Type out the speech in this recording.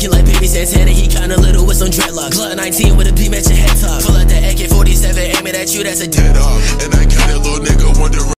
looking like baby Santana. He kinda little with some dreadlocks. Glock 19 with a beam at your head top. Pull out the AK 47, aiming at you, that's a dead off, and